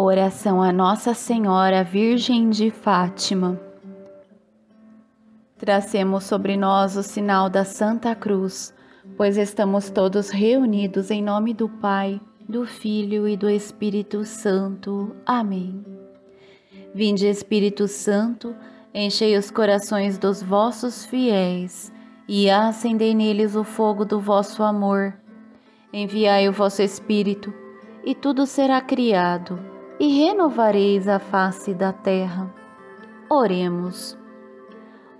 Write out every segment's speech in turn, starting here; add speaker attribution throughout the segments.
Speaker 1: Oração a Nossa Senhora Virgem de Fátima. Tracemos sobre nós o sinal da Santa Cruz, pois estamos todos reunidos em nome do Pai, do Filho e do Espírito Santo. Amém. Vinde, Espírito Santo, enchei os corações dos vossos fiéis e acendei neles o fogo do vosso amor. Enviai o vosso Espírito, e tudo será criado e renovareis a face da terra. Oremos.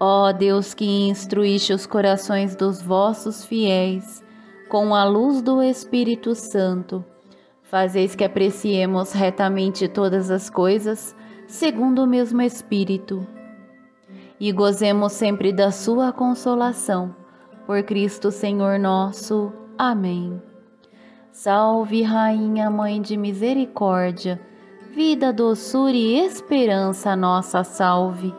Speaker 1: Ó Deus que instruíste os corações dos vossos fiéis com a luz do Espírito Santo, fazeis que apreciemos retamente todas as coisas segundo o mesmo Espírito e gozemos sempre da sua consolação. Por Cristo Senhor nosso. Amém. Salve, Rainha, Mãe de Misericórdia vida, doçura e esperança nossa salve.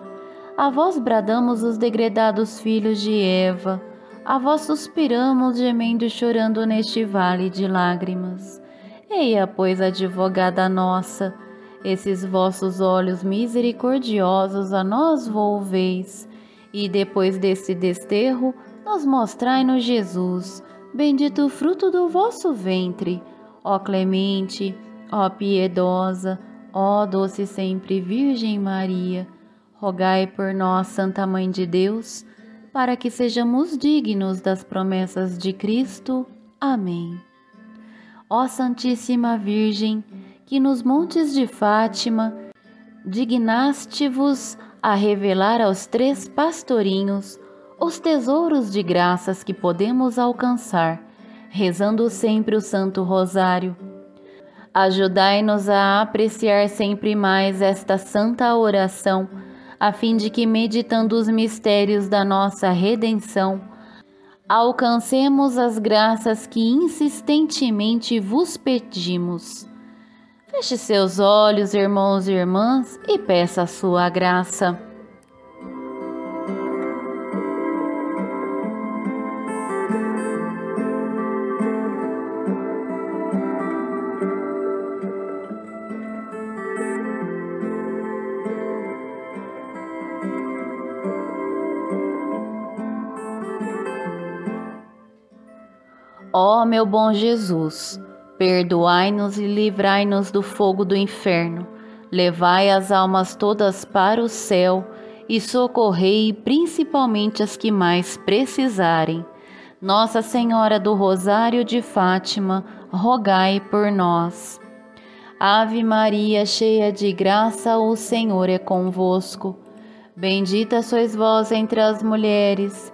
Speaker 1: A vós bradamos os degredados filhos de Eva, a vós suspiramos, gemendo e chorando neste vale de lágrimas. Eia, pois, advogada nossa, esses vossos olhos misericordiosos a nós volveis, e depois desse desterro, nos mostrai-nos Jesus, bendito fruto do vosso ventre. Ó clemente, Ó piedosa, ó doce sempre Virgem Maria, rogai por nós, Santa Mãe de Deus, para que sejamos dignos das promessas de Cristo. Amém. Ó Santíssima Virgem, que nos montes de Fátima dignaste-vos a revelar aos três pastorinhos os tesouros de graças que podemos alcançar, rezando sempre o Santo Rosário Ajudai-nos a apreciar sempre mais esta santa oração, a fim de que, meditando os mistérios da nossa redenção, alcancemos as graças que insistentemente vos pedimos. Feche seus olhos, irmãos e irmãs, e peça a sua graça. Ó meu bom Jesus, perdoai-nos e livrai-nos do fogo do inferno, levai as almas todas para o céu e socorrei principalmente as que mais precisarem. Nossa Senhora do Rosário de Fátima, rogai por nós. Ave Maria, cheia de graça, o Senhor é convosco. Bendita sois vós entre as mulheres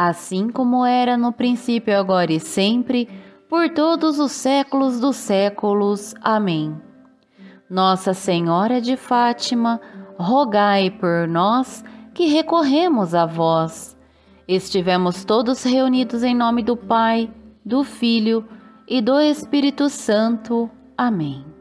Speaker 1: assim como era no princípio, agora e sempre, por todos os séculos dos séculos. Amém. Nossa Senhora de Fátima, rogai por nós que recorremos a vós. Estivemos todos reunidos em nome do Pai, do Filho e do Espírito Santo. Amém.